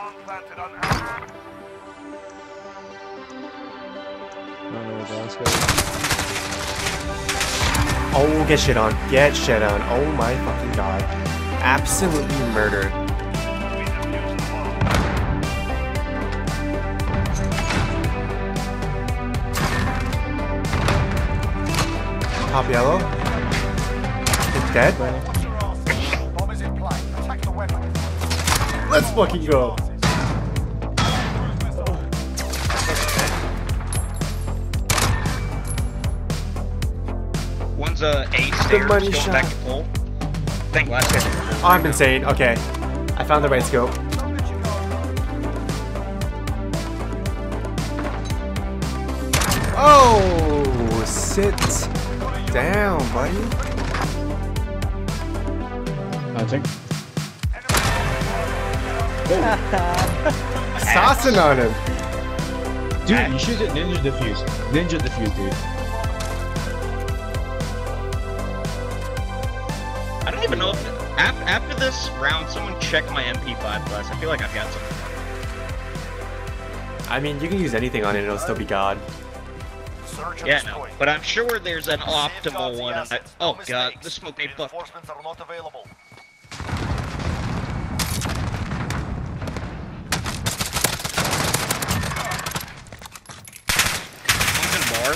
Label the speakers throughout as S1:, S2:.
S1: Bomb planted on Alpha.
S2: I don't know where John's going.
S3: Oh, get shit on. Get shit on. Oh my fucking god. Absolutely murdered.
S1: We defused the bomb.
S3: Top yellow. It's dead.
S1: Bomb is in play. Attack the weapon.
S3: Let's fucking go.
S4: One's a A stairs
S3: money
S4: going
S3: shot.
S4: back to full. I think last guy.
S3: Oh, I'm insane. Okay. I found the right scope. Oh, sit down, buddy.
S2: I think.
S3: Saucing on him.
S2: Dude, you should get ninja defuse. Ninja defuse, dude.
S4: Even know if after, after this round, someone check my MP5 class. I feel like I've got something.
S3: I mean, you can use anything on it, it'll still be God.
S1: Search
S4: Yeah,
S1: destroy.
S4: no, but I'm sure there's an optimal
S1: Safeguard the
S4: one. I, oh
S1: No
S4: god, the smoke made fuck.
S1: Reinforcements are not available.
S4: One's in bar.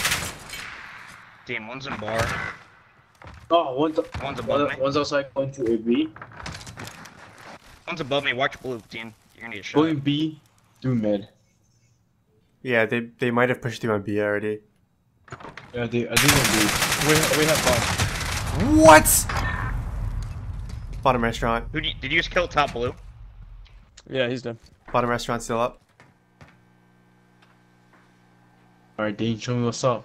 S4: Dean, one's in bar.
S2: Oh, one's,
S4: One's above me.
S2: one's outside going to a B.
S4: One's above me. Watch blue, Dean. You're gonna get shot.
S2: Going B through mid.
S3: Yeah, they they might have pushed through on B already.
S2: Yeah, they, I think they're B. We, we have bomb.
S3: What? Bottom restaurant.
S4: Who did you, did you just kill top blue?
S2: Yeah, he's dead.
S3: Bottom restaurant still up.
S2: Alright, Dane, show me what's up.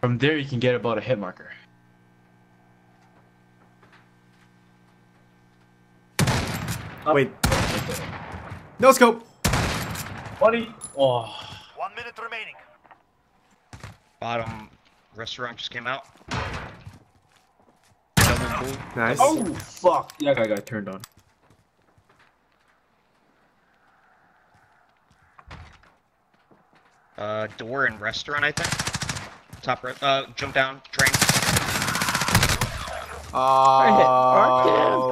S2: From there, you can get about a hit marker. Up.
S3: Wait. No scope.
S2: Buddy. Oh.
S1: One minute remaining.
S4: Bottom restaurant just came out. Double blue.
S3: Nice.
S2: Oh, fuck. Yeah, guy got turned on.
S4: Uh, door and restaurant, I think. Top right. Uh, jump down. Train.
S3: Oh no.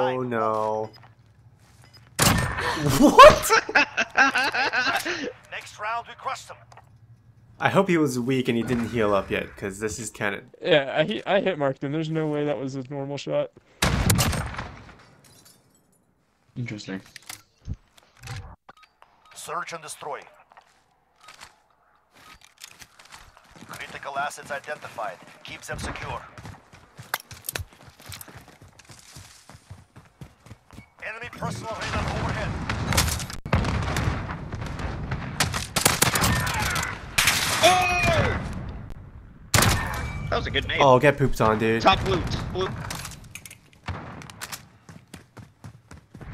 S3: What?
S1: Next round, we crush them.
S3: I hope he was weak and he didn't heal up yet, because this is kind of.
S5: Yeah, I hit, I hit marked him. There's no way that was a normal shot.
S2: Interesting.
S1: Search and destroy. Critical assets identified. Keep them secure. Enemy personal radar overhead.
S4: Was a good name.
S3: Oh, get pooped on, dude.
S4: Top blue. Blue.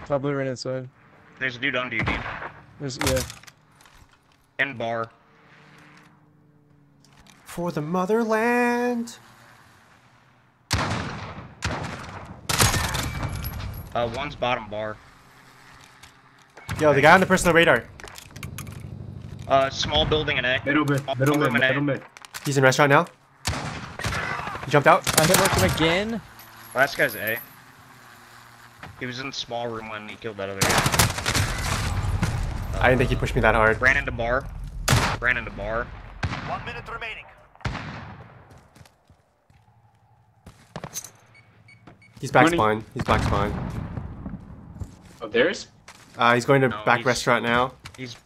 S5: Top blue right inside.
S4: There's a dude under you, dude.
S5: There's yeah.
S4: In bar.
S3: For the motherland.
S4: Uh, one's bottom bar.
S3: Yo, the guy on the personal radar.
S4: Uh, small building in A.
S2: Middle mid. Middle mid. Middle mid.
S3: He's in restaurant now. He jumped out.
S5: I hit marked him again.
S4: Last guy's A. He was in the small room when he killed that other guy.
S3: I didn't think he pushed me that hard.
S4: Ran into bar. Ran into bar.
S1: One minute remaining.
S3: He's back
S2: Money.
S3: spawn. He's back spawn.
S2: Oh, there's?
S3: Uh, he's going to
S4: No,
S3: back restaurant now.
S4: He's.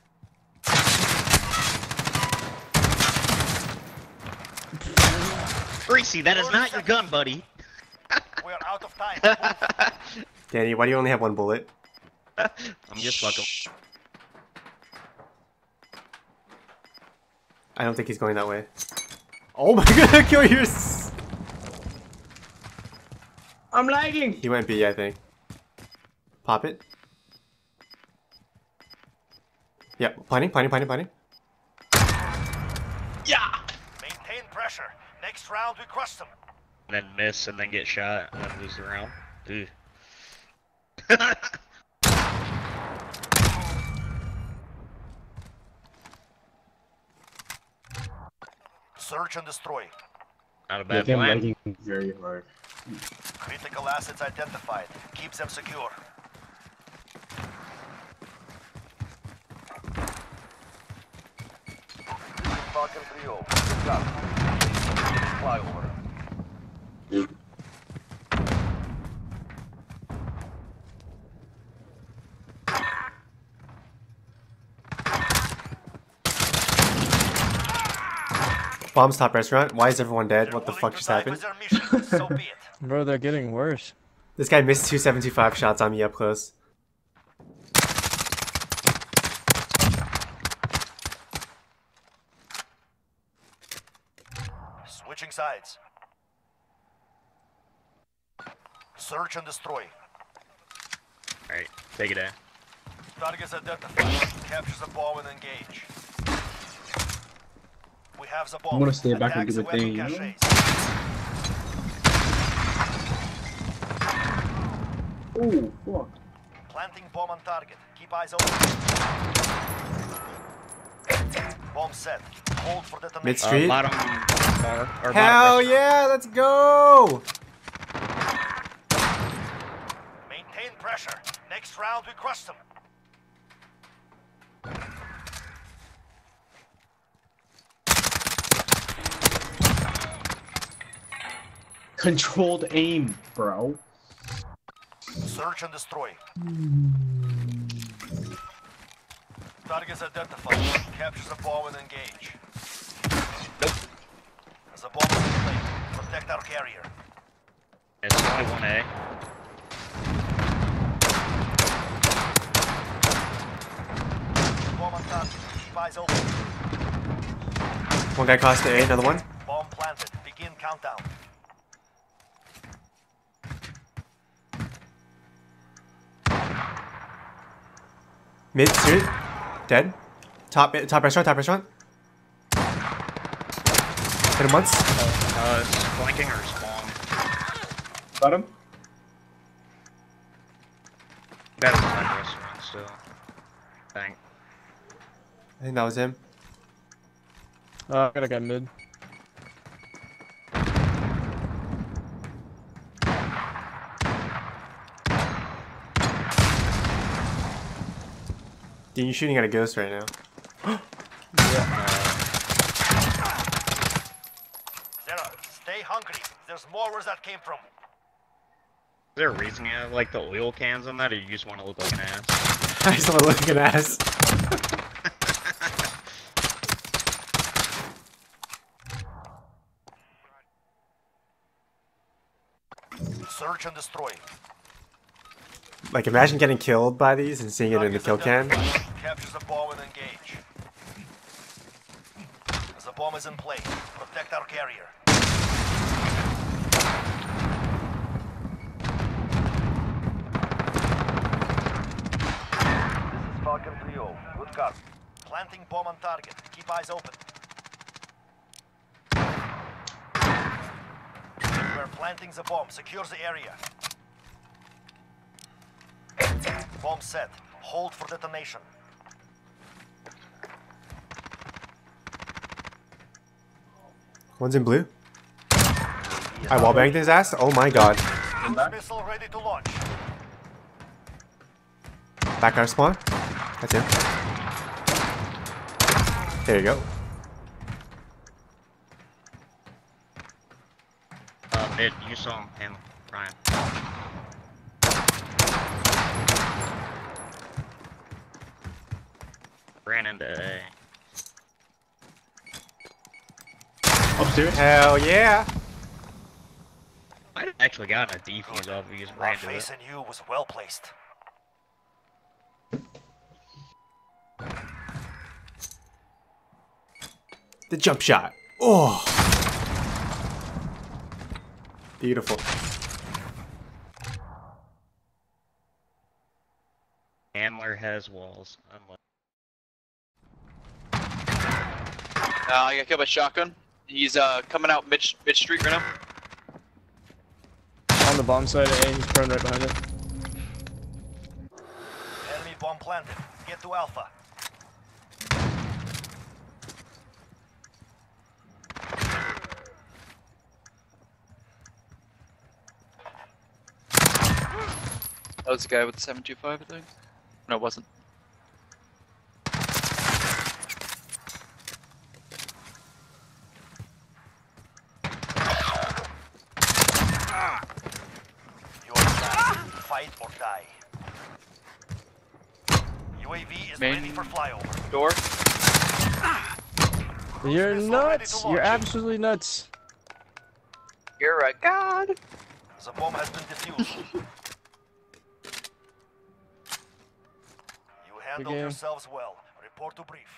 S4: Greasy, that is not your gun, buddy.
S1: We are out of time.
S3: Danny, why do you only have one bullet?
S4: I'm just fucking.
S3: I don't think he's going that way. Oh my god, kill yours!
S2: I'm lagging.
S3: He went B, I think. Pop it. Yeah, planning, planning, planning, planning.
S2: Yeah.
S1: Maintain pressure. Next round, we crush them.
S4: And then miss, and then get shot, and then lose the round. Dude.
S1: Search and destroy.
S4: Not a bad plan.
S2: Lagging very hard.
S1: Critical assets identified. Keep them secure. Falcon 3-0. Good job. Flyover.
S3: Bombs top restaurant. Why is everyone dead? What the fuck just happened?
S1: for their mission. so be it.
S5: Bro, they're getting worse.
S3: This guy missed two 725 shots on me up close.
S1: Switching sides. Search and destroy.
S4: Alright, take it eh? out.
S1: Targets identified. Capture the bomb and engage. We have the bomb.
S2: I'm gonna stay back and do the thing, you
S1: caches.
S2: Oh, fuck.
S1: Planting bomb on target. Keep eyes open. Bomb set. Hold for detonation.
S3: Mid
S4: Uh, bottom bar, or bottom
S3: Hell yeah, let's go!
S1: Maintain pressure. Next round we crush them.
S2: Controlled aim, bro.
S1: Search and destroy. Targets identified. Capture the bomb and engage. The bomb is in. Protect our carrier.
S4: It's only one A.
S1: Bomb on target. Keep eyes open.
S3: One guy crossed the A, another one.
S1: Bomb planted. Begin countdown.
S3: Mid street. Dead. Top top restaurant, top restaurant. Hit him once.
S4: Uh, it's flanking or spawn.
S2: Got him?
S4: That's one restaurant still. Thank.
S3: I think that was him.
S5: Uh, I got a guy mid.
S3: Dean, you're shooting at a ghost right now.
S1: Zero. Stay hungry. There's more where that came from.
S4: Is there a reason you have like the oil cans on that, or you just want to look like an ass?
S3: I just want to look like an ass.
S1: Search and destroy.
S3: Like, imagine getting killed by these and seeing it in the kill cam.
S1: identified. Capture the bomb and engage. The bomb is in play. Protect our carrier. This is Falcon 3-0. Good copy. Planting bomb on target. Keep eyes open. We're planting the bomb. Secure the area. Bomb set. Hold for detonation.
S3: One's in blue. I wallbanged his ass. Oh my god.
S1: Missile ready to launch.
S3: Back out of spawn. That's him. There you go.
S4: Uh, mid, you saw him, him, Ryan. Ran into A.
S2: Upstairs?
S3: Hell yeah.
S4: I actually got a defuse off of you just
S1: Our
S4: ran into
S1: face
S4: it.
S1: you was well placed.
S3: The jump shot. Oh. Beautiful.
S4: Handler has walls. Unlike
S6: Uh, I got killed by shotgun. He's uh, coming out mid, mid street right now.
S5: On the bomb side and he's prone right behind it.
S1: Enemy bomb planted. Get to Alpha.
S6: That was the guy with the 725, I think. No, it wasn't.
S1: UAV is
S6: Main-
S1: ready for flyover.
S6: Door.
S5: You're
S1: Missile ready to
S5: nuts. You're absolutely nuts.
S6: You're a god.
S1: The bomb has been defused. you handled yourselves well. Report to brief.